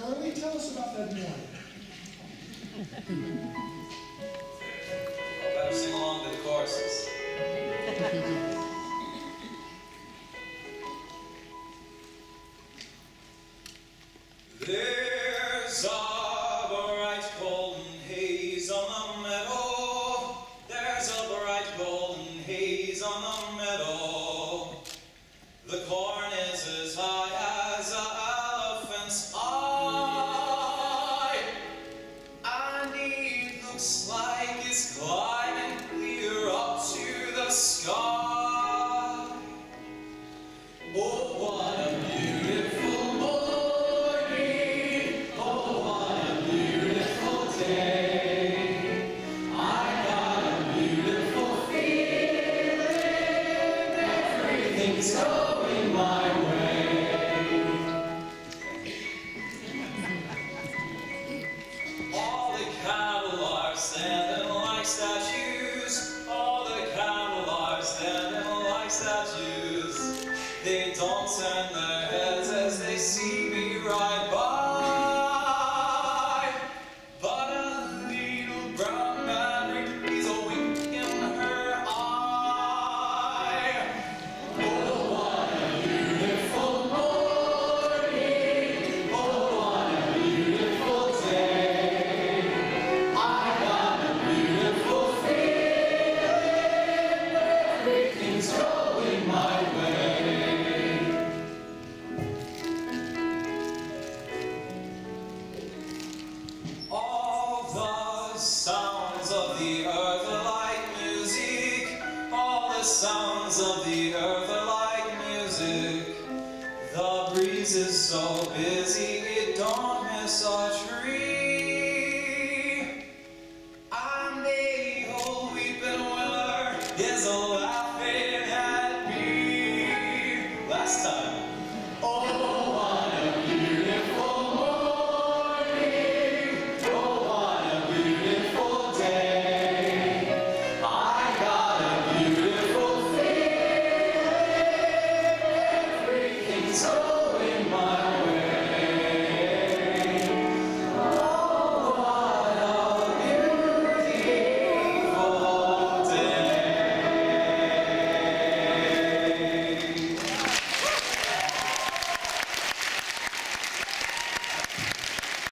Curly, tell us about that morning. Well, better sing along to the choruses. There's standing like statues. All the cattle are standing like statues. They don't turn their heads of the earth are like music. All the sounds of the earth are like music. The breeze is so busy, it don't miss a tree. I'm a whole weeping willer is a laughing at me. Last time.